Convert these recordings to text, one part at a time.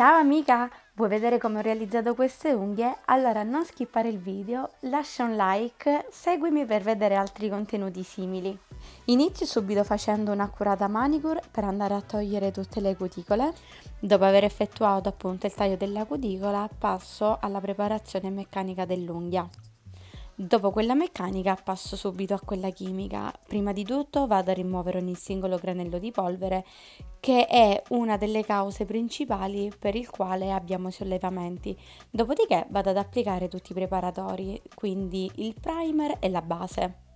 Ciao amica, vuoi vedere come ho realizzato queste unghie? Allora non skippare il video, lascia un like, seguimi per vedere altri contenuti simili. Inizio subito facendo un'accurata manicure per andare a togliere tutte le cuticole. Dopo aver effettuato appunto il taglio della cuticola passo alla preparazione meccanica dell'unghia. Dopo quella meccanica passo subito a quella chimica. Prima di tutto vado a rimuovere ogni singolo granello di polvere che è una delle cause principali per il quale abbiamo i sollevamenti. Dopodiché vado ad applicare tutti i preparatori, quindi il primer e la base.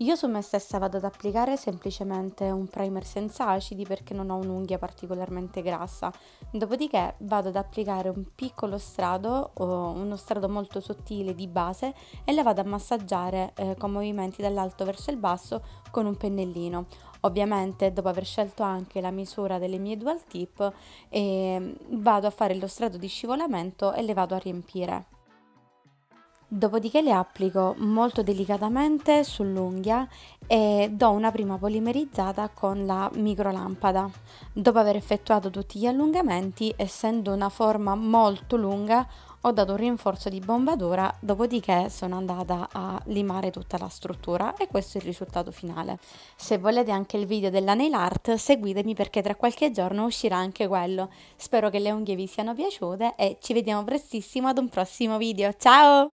Io su me stessa vado ad applicare semplicemente un primer senza acidi perché non ho un'unghia particolarmente grassa. Dopodiché vado ad applicare un piccolo strato o uno strato molto sottile di base e la vado a massaggiare eh, con movimenti dall'alto verso il basso con un pennellino. Ovviamente dopo aver scelto anche la misura delle mie dual tip eh, vado a fare lo strato di scivolamento e le vado a riempire. Dopodiché le applico molto delicatamente sull'unghia e do una prima polimerizzata con la microlampada. Dopo aver effettuato tutti gli allungamenti, essendo una forma molto lunga, ho dato un rinforzo di bombatura, dopodiché sono andata a limare tutta la struttura e questo è il risultato finale. Se volete anche il video della nail art, seguitemi perché tra qualche giorno uscirà anche quello. Spero che le unghie vi siano piaciute e ci vediamo prestissimo ad un prossimo video. Ciao!